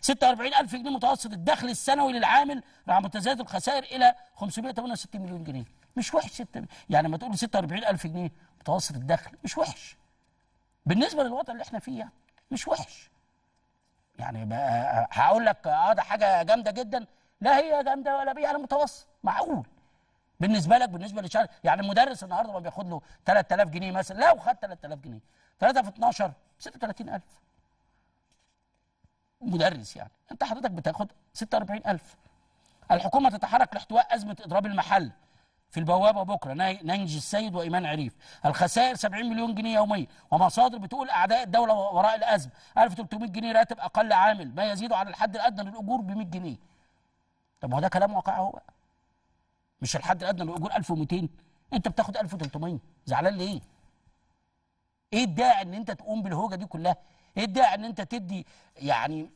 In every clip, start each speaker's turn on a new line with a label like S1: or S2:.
S1: 46000 جنيه متوسط الدخل السنوي للعامل رغم تزايد الخسائر إلى 568 مليون جنيه. مش وحش ست يعني لما تقول 46000 جنيه متوسط الدخل مش وحش. بالنسبة للوضع اللي إحنا فيه يعني مش وحش. يعني هقول لك آه ده حاجة جامدة جدا. لا هي جامدة ولا بي يعني متوسط معقول. بالنسبة لك بالنسبة للشهر يعني المدرس النهارده ما بياخد له 3000 جنيه مثلا لو خد 3000 جنيه 3 في 12 36000 مدرس يعني. انت حضرتك بتاخد 46000 الحكومة تتحرك لاحتواء أزمة إضراب المحل في البوابة بكرة. ننجي السيد وإيمان عريف. الخسائر 70 مليون جنيه يوميا. ومصادر بتقول أعداء الدولة وراء الأزمة. 1300 جنيه راتب أقل عامل. ما يزيد على الحد الأدنى للأجور ب 100 جنيه. طب ما هو ده كلام واقعي أهو بقى. مش الحد الأدنى للأجور 1200 أنت بتاخد 1300 زعلان ليه؟ إيه الداعي ان انت تقوم بالهوجة دي كلها؟ إيه الداعي ان انت تدي يعني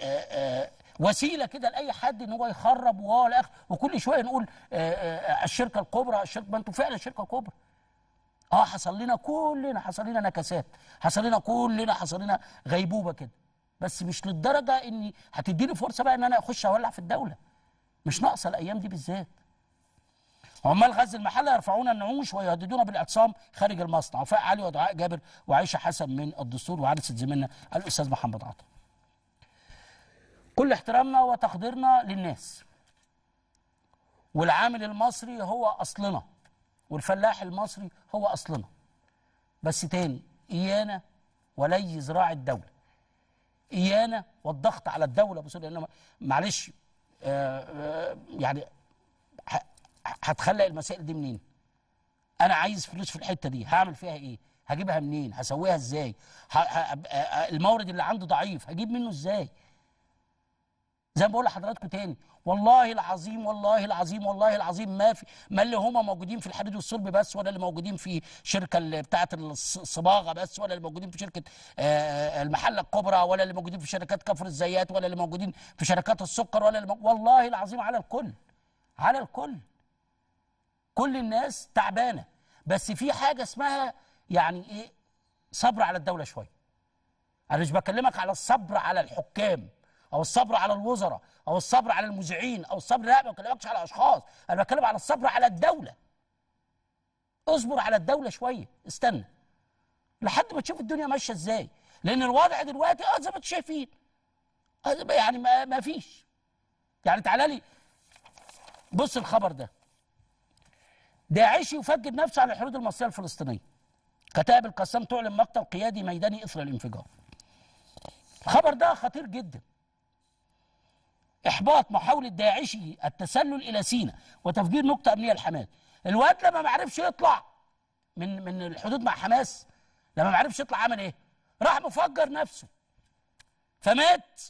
S1: آآ آآ وسيلة كده لأي حد إن هو يخرب وهو الآخر وكل شوية نقول آآ آآ الشركة الكبرى الشركة ما أنتوا فعلا شركه كبرى آه حصل لنا كلنا حصل لنا نكسات حصل لنا كلنا حصل لنا غيبوبة كده. بس مش للدرجة إني هتديني فرصة بقى إن أنا أخش أولع في الدولة. مش ناقصة الأيام دي بالذات. عمال غزل المحله يرفعون النعوش ويهددون بالاعتصام خارج المصنع. وفاء علي ودعاء جابر وعائشه حسن من الدستور وعرسه زميلنا الأستاذ محمد عطا كل احترامنا وتقديرنا للناس. والعامل المصري هو أصلنا. والفلاح المصري هو أصلنا. بس تاني إيانا ولي ذراع الدولة. إيانا والضغط على الدولة بصورة إنما معلش آه آه يعني هتخلق المسائل دي منين؟ أنا عايز فلوس في الحتة دي هعمل فيها إيه؟ هجيبها منين؟ هسويها إزاي؟ ه... ه... آه، المورد اللي عنده ضعيف هجيب منه إزاي؟ زي ما بقول لحضراتكم تاني والله العظيم والله العظيم والله العظيم ما في ما اللي هم موجودين في الحديد والصلب بس ولا اللي موجودين في شركة بتاعه الص- الصباغة بس ولا اللي موجودين في شركة آه، المحلة الكبرى ولا اللي موجودين في شركات كفر الزيات ولا اللي موجودين في شركات السكر ولا اللي. والله العظيم على الكل على الكل. كل الناس تعبانة. بس في حاجة اسمها يعني إيه؟ صبر على الدولة شوية. أنا مش بكلمك على الصبر على الحكام أو الصبر على الوزراء أو الصبر على المذيعين أو الصبر لا ما بكلمكش على أشخاص. أنا بتكلم على الصبر على الدولة. اصبر على الدولة شوية. استنى. لحد ما تشوف الدنيا ماشية إزاي. لأن الوضع دلوقتي آه زي ما أنتم شايفين. آه يعني ما, ما فيش. يعني تعالى لي. بص الخبر ده. داعش يفجر نفسه على الحدود المصرية الفلسطينية. كتائب القسام تعلن مقتل قيادي ميداني إثر الانفجار. الخبر ده خطير جدا. إحباط محاولة داعشي التسلل إلى سيناء وتفجير نقطة أمنية لحماس. الواد لما ما عرفش يطلع من من الحدود مع حماس لما ما عرفش يطلع عمل إيه؟ راح مفجر نفسه. فمات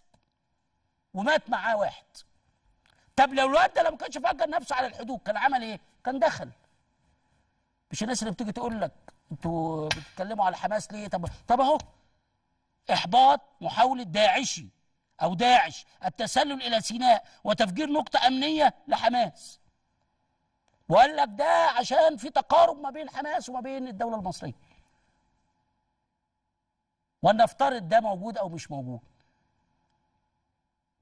S1: ومات معاه واحد. طب لو الواد ده لما كانش فجر نفسه على الحدود كان عمل إيه؟ كان دخل. مش الناس اللي بتيجي تقول لك أنتوا بتتكلموا على حماس ليه؟ طب طب اهو إحباط محاولة داعشي أو داعش التسلل إلى سيناء وتفجير نقطة أمنية لحماس. وقال لك ده عشان في تقارب ما بين حماس وما بين الدولة المصرية. ولنفترض ده موجود أو مش موجود.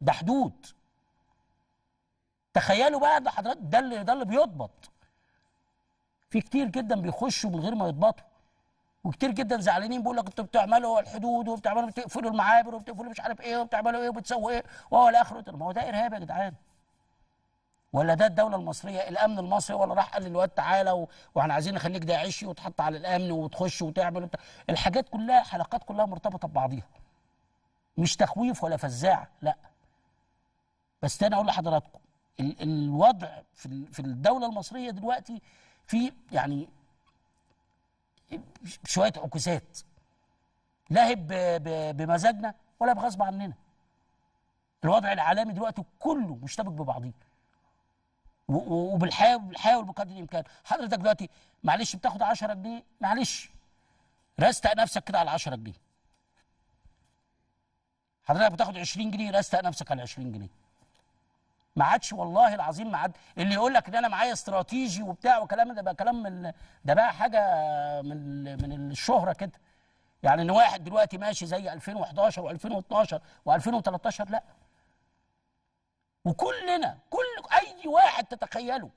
S1: ده حدود. تخيلوا بقى ده حضرتك ده اللي ده اللي بيضبط. في كتير جدا بيخشوا من غير ما يضبطوا. وكتير جدا زعلانين بيقول لك أنتوا بتعملوا الحدود وبتعملوا بتقفلوا المعابر وبتقفلوا مش عارف إيه وبتعملوا إيه وبتسووا إيه وهو الآخر ما هو ده إرهاب يا جدعان. ولا ده الدولة المصرية الأمن المصري ولا راح قال للواد تعالى و... وإحنا عايزين نخليك داعشي وتحط على الأمن وتخش وتعمل وبتاع. الحاجات كلها حلقات كلها مرتبطة ببعضيها. مش تخويف ولا فزاعه لا. بس تاني أقول لحضراتكم ال... الوضع في ال... في الدولة المصرية دلوقتي في يعني شوية عكوسات لا هي. بمزاجنا ولا بغصب عننا. الوضع العالمي دلوقتي كله مشتبك ببعضيه. و- و- وبنحاول بنحاول بقدر الإمكان. حضرتك دلوقتي معلش بتاخد 10 جنيه معلش رستق نفسك كده على 10 جنيه. حضرتك بتاخد 20 جنيه رستق نفسك على 20 جنيه. ما عادش والله العظيم ما عاد. اللي يقول لك ان أنا معايا استراتيجي وبتاع وكلام ده بقى كلام من ده بقى حاجة من من الشهرة كده. يعني إن واحد دلوقتي ماشي زي 2011 و2012 و2013 لا. وكلنا كل أي واحد تتخيله.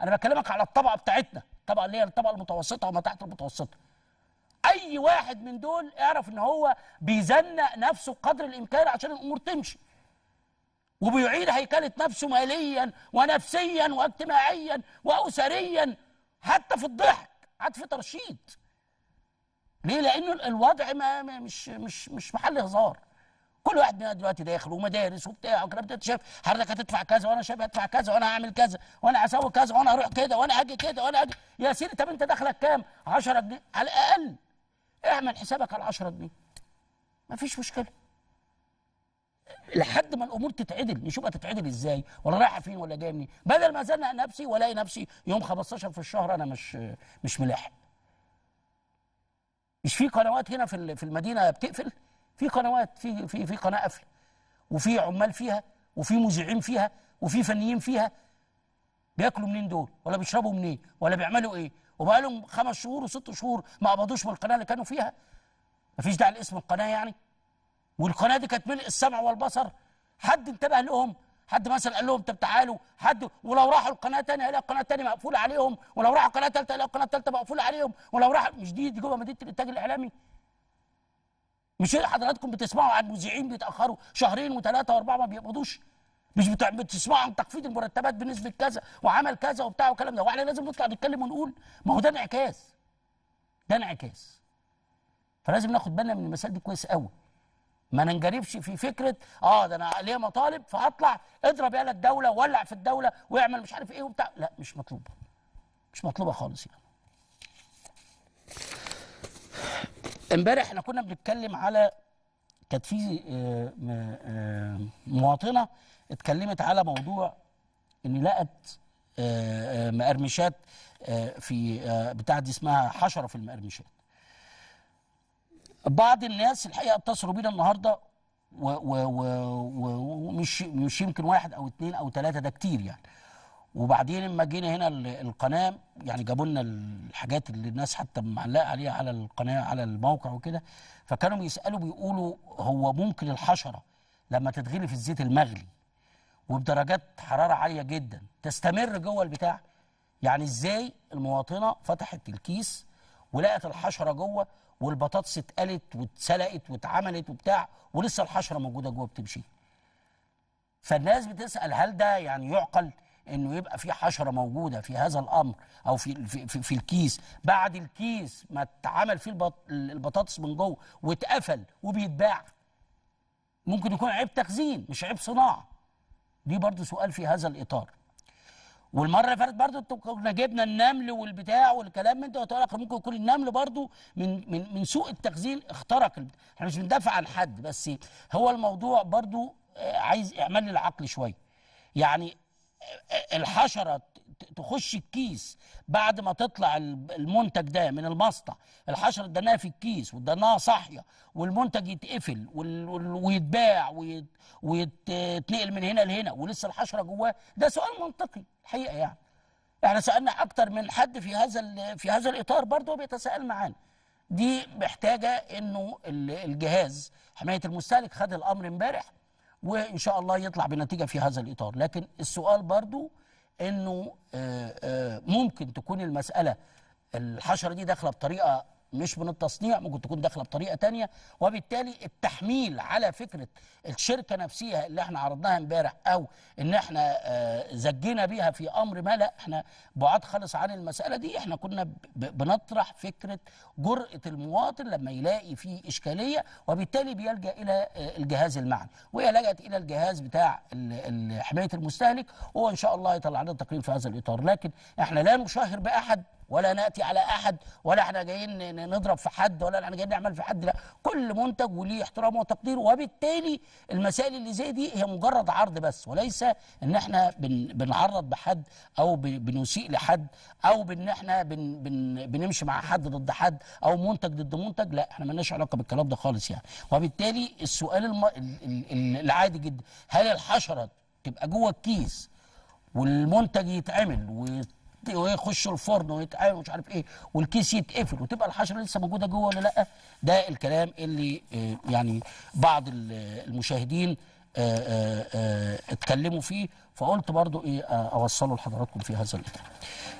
S1: أنا بكلمك على الطبقة بتاعتنا الطبقة اللي هي الطبقة المتوسطة وما تحت المتوسطة. أي واحد من دول اعرف إن هو بيزنق نفسه قدر الإمكان عشان الأمور تمشي. وبيعيد هيكلة نفسه ماليا ونفسيا واجتماعيا واسريا حتى في الضحك حتى في ترشيد. ليه؟ لأنه الوضع ما مش مش مش محل هزار. كل واحد مننا دلوقتي داخل ومدارس وبتاع وكلام ده شايف حضرتك هتدفع كذا وأنا شايف هدفع كذا وأنا هعمل كذا وأنا هسوي كذا وأنا هروح كده وأنا هاجي كده وأنا هاجي. يا سيدي طب أنت دخلك كام؟ 10 جنيه. على الأقل اعمل حسابك على 10 جنيه. مفيش مشكلة. لحد ما الأمور تتعدل نشوف هتتعدل إزاي؟ ولا رايحه فين ولا جاية منين؟ بدل ما ازنق نفسي والاقي نفسي يوم 15 في الشهر أنا مش مش ملاحق. مش في قنوات هنا في في المدينة بتقفل؟ في قنوات في في في قناة قافلة. وفي عمال فيها وفي مذيعين فيها وفي فنيين فيها. بياكلوا منين دول؟ ولا بيشربوا منين؟ ولا بيعملوا إيه؟ وبقى لهم خمس شهور وست شهور ما قبضوش من القناة اللي كانوا فيها؟ مفيش داعي لاسم القناة يعني؟ والقناه دي كانت ملء السمع والبصر. حد انتبه لهم؟ حد مثلا قال لهم طب تعالوا. حد ولو راحوا القناة تانية هيلاقي القناة التانية مقفولة عليهم. ولو راحوا القناه التالتة هيلاقي القناة التالتة مقفولة عليهم. ولو راح مش دي جوه مدينة الإنتاج الإعلامي. مش حضراتكم بتسمعوا عن مذيعين بيتأخروا شهرين وثلاثه وأربعة ما بيقبضوش؟ مش بتسمعوا عن تخفيض المرتبات بنسبة كذا وعمل كذا وبتاع والكلام ده. وإحنا لازم نطلع نتكلم ونقول. ما هو ده انعكاس. ده انعكاس. فلازم ناخد بالنا من المسائل دي كويس قوي. ما ننجرفش في فكرة آه ده أنا ليا مطالب فأطلع اضرب يالا الدولة ولع في الدولة واعمل مش عارف إيه وبتاع. لا مش مطلوبة. مش مطلوبة خالص يعني. امبارح إحنا كنا بنتكلم على كانت في آه، آه، مواطنة اتكلمت على موضوع إن لقت آه، مقرمشات في بتاع دي اسمها حشرة في المقرمشات. بعض الناس الحقيقة اتصلوا بينا النهارده ومش مش يمكن واحد أو اثنين أو ثلاثة ده كتير يعني. وبعدين لما جينا هنا ال- القناة يعني جابوا لنا الحاجات اللي الناس حتى معلقة عليها على القناة على الموقع وكده. فكانوا بيسألوا بيقولوا هو ممكن الحشرة لما تتغلي في الزيت المغلي وبدرجات حرارة عالية جدا تستمر جوه البتاع يعني إزاي المواطنة فتحت الكيس ولقت الحشرة جوه والبطاطس اتقلت واتسلقت واتعملت وبتاع ولسه الحشرة موجودة جوه بتمشي. فالناس بتسأل هل ده يعني يعقل إنه يبقى في حشرة موجودة في هذا الأمر أو في في, في, في الكيس؟ بعد الكيس ما اتعمل فيه البط البطاطس من جوه واتقفل وبيتباع. ممكن يكون عيب تخزين مش عيب صناعة. دي برضو سؤال في هذا الإطار. والمرة اللي فاتت أنتوا كنا جبنا النمل والبتاع والكلام من ده لك ممكن يكون النمل برضو من من من سوء التخزين اخترق. إحنا مش بندافع عن حد بس هو الموضوع برضو آه، عايز اعمال للعقل شوية يعني آه، الحشرة ت- تخش الكيس بعد ما تطلع ال- المنتج ده من المصنع الحشرة اديناها في الكيس واديناها صاحيه والمنتج يتقفل ويتباع ويت- ويتنقل من هنا لهنا ولسه الحشرة جواه. ده سؤال منطقي الحقيقة يعني. إحنا سألنا أكتر من حد في هذا في هذا الإطار برضه بيتساءل معانا. دي محتاجة إنه ال- الجهاز حماية المستهلك خد الأمر امبارح وإن شاء الله يطلع بنتيجة في هذا الإطار. لكن السؤال برضه إنه آه، آه، ممكن تكون المسألة الحشرة دي داخلة بطريقة مش من التصنيع ممكن تكون داخلة بطريقة تانية. وبالتالي التحميل على فكرة الشركة نفسها اللي إحنا عرضناها امبارح أو ان إحنا آه، زجينا بيها في أمر ما لا إحنا بعاد خالص عن المسألة دي. إحنا كنا بنطرح فكرة جرأة المواطن لما يلاقي فيه إشكالية وبالتالي بيلجأ إلى آه، الجهاز المعني وهي لجأت إلى الجهاز بتاع حماية المستهلك وهو ان شاء الله يطلع لنا تقرير في هذا الإطار. لكن إحنا لا نشهر بأحد ولا ناتي على أحد ولا إحنا جايين نضرب في حد ولا إحنا جايين نعمل في حد لا. كل منتج وليه احترامه وتقديره وبالتالي المسائل اللي زي دي هي مجرد عرض بس وليس إن إحنا بن بنعرض بحد أو بنسيء لحد أو بإن إحنا بن بن بنمشي مع حد ضد حد أو منتج ضد منتج لا. إحنا مالناش علاقة بالكلام ده خالص يعني. وبالتالي السؤال الم... ال- ال- ال- العادي جدا. هل الحشرة تبقى جوه الكيس والمنتج يتعمل ويخشوا الفرن ويتعاملوا مش عارف إيه والكيس يتقفل وتبقى الحشرة لسه موجودة جوه ولا لأ؟ ده الكلام اللي آه، يعني بعض ال- المشاهدين آه، آه، اتكلموا فيه فقلت برضو إيه أوصله لحضراتكم في هذا الإطار.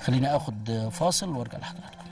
S1: خليني آخد فاصل وأرجع لحضراتكم.